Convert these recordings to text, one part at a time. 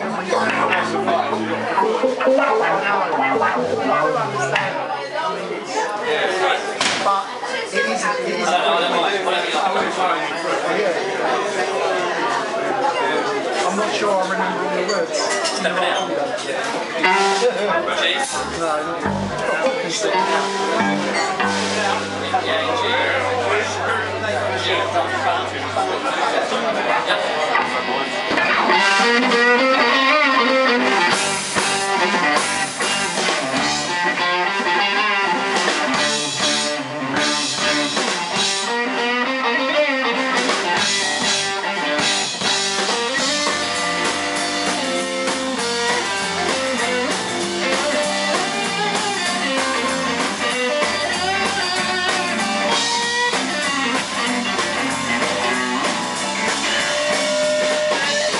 Uh, I'm not sure I remember all the words. No, no. Yeah, uh, Bye.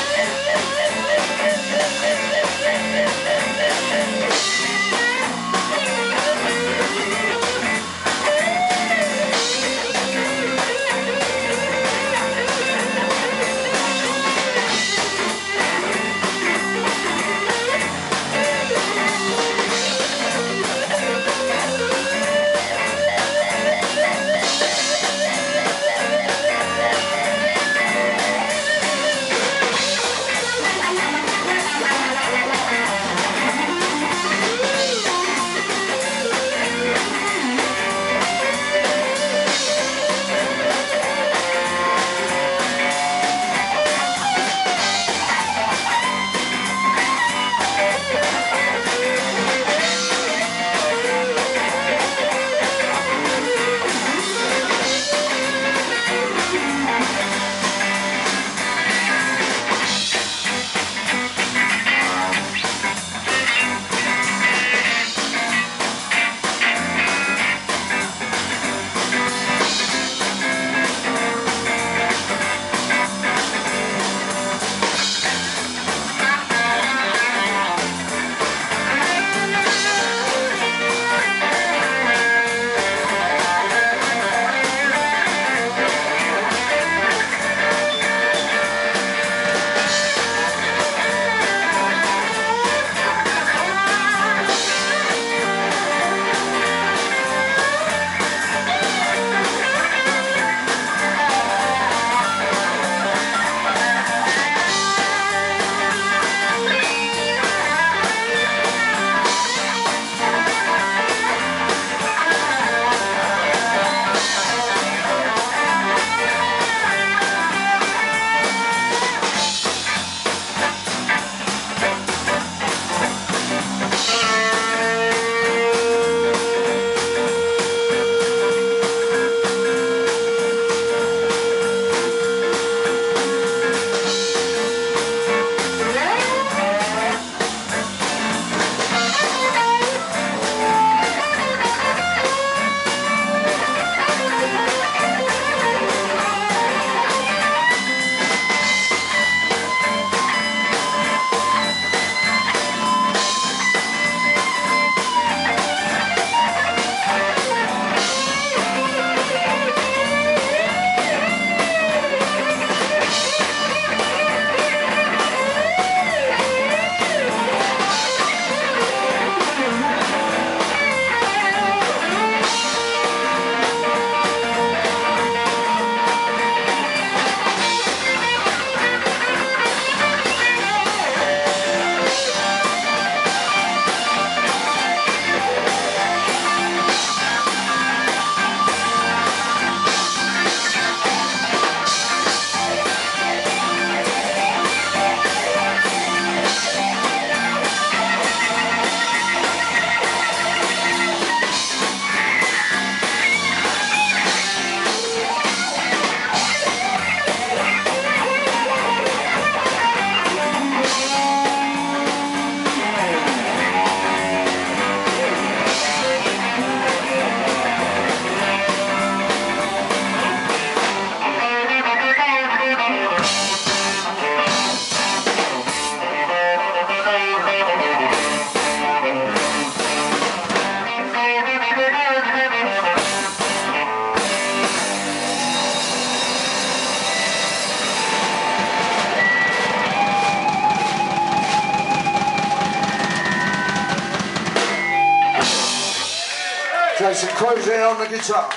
Jason closing on the guitar.